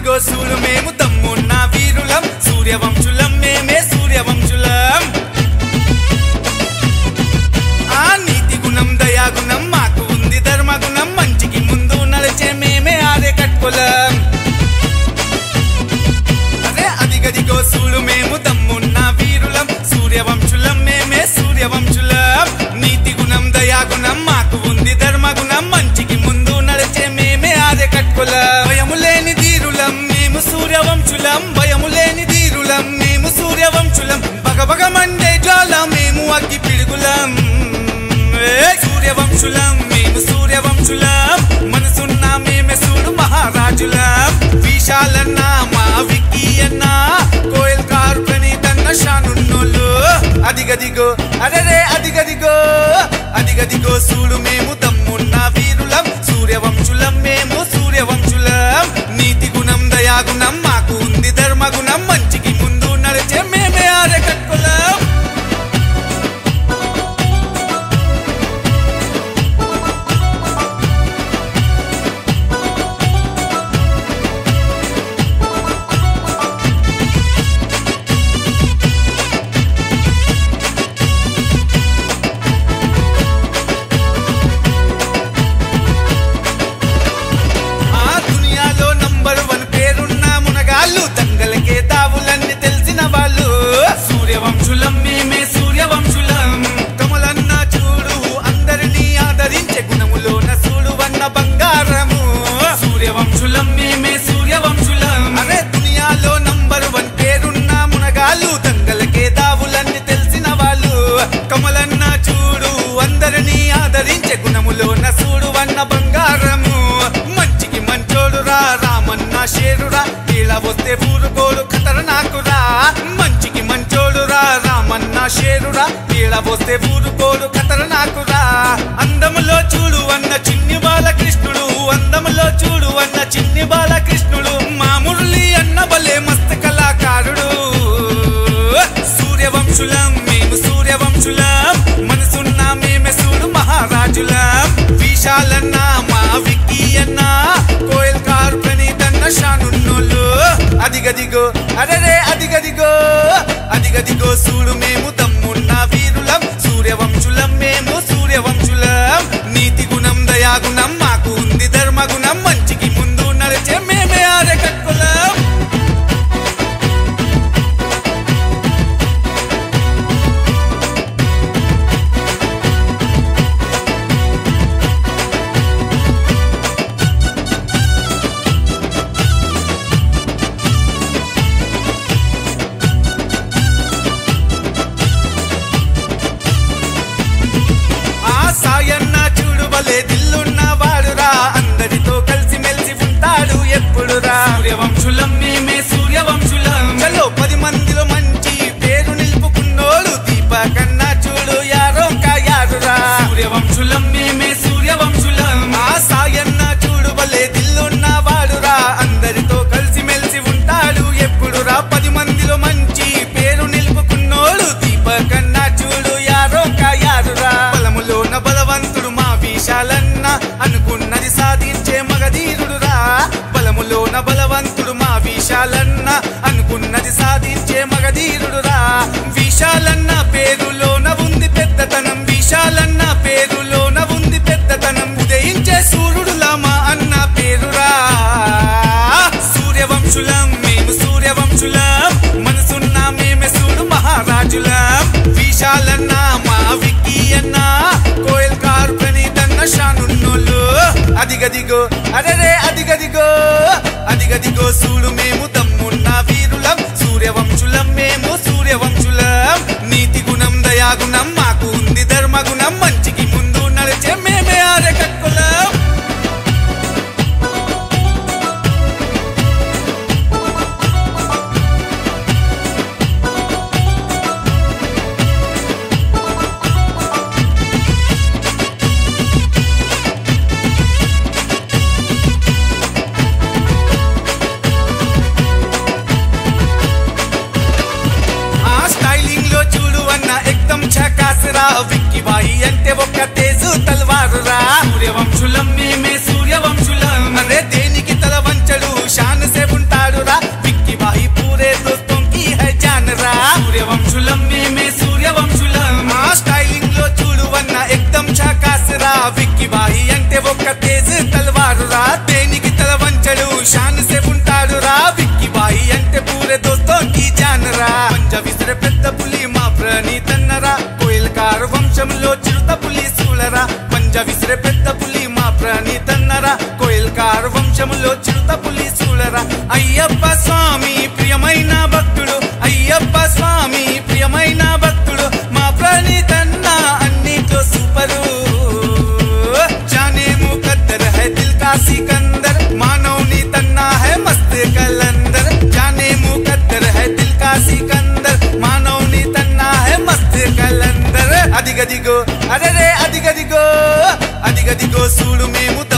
అదిగో సూరు మేము తమ్మున్న వీరులం. సూర్యవంశులం మేమే సూర్యవంశులం. సూర్యవంశులం మేము సూర్యవంశులం మనసున్న మేమే సూడు మహారాజులం. విశాలన్న మా విక్కీ అన్న. కోయల్ కారు ప్రణీతంగా షానున్నోళ్ళు. అదిగదిగో అరే షేరురా ఊరు వస్తే ఊరుకోడు ఖతర్నాకురా అందములో చూడు అన్న చిన్ని బాలకృష్ణుడు. అందములో చూడు అన్న చిన్ని బాలకృష్ణుడు. మామురళి అన్న బలే మస్తు కళాకారుడు. సూర్యవంశులం మేము సూర్యవంశులం. మనసున్న మేమే సూడు మహారాజులం. విశాలన్న మా విక్కీ అన్న. కోయల్ కార్ ప్రణీతన్న షానున్నోళ్ళు. అదిగదిగో అరే అదిగదిగో. అదిగదిగో సూడు మేము మేము సూర్యవంశులం నీతి గుణం దయాగుణం. అనుకున్నది సాధించే మగధీరుడురా. బలములోన బలవంతుడు మా విశాలన్న. అనుకున్నది సాధించే మగధీరుడురా. విశాలన్న పేరులోన ఉంది పెద్దతనం. విశాలన్న పేరులోన ఉంది పెద్దతనం. ఉదయించే సూర్యుడులా మా అన్న పేరురా. సూర్యవంశులం మేము సూర్యవంశులం. అదిగదిగో అరరే అదిగదిగో అదిగదిగో సూడు మేము యొక్క తేజ్ తలవారు రా. దేనికి తల వంచడు. షాన్ సే ఉంటాడురా విక్కి బాయి అంటే పూరే దోస్తం కి జానరా. పంజ విసిరే పెద్ద పులి మా ప్రణీతన్నరా. కోయిల్ కారు వంశంలో చిరుత పులి సూలరా. పంజ విసిరే పెద్ద పులి మా ప్రణీతన్నరా. కోయిల్ కారు వంశంలో చిరుత పులి సూలరా. అయ్యప్ప స్వామి చూడు మేము